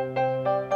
Música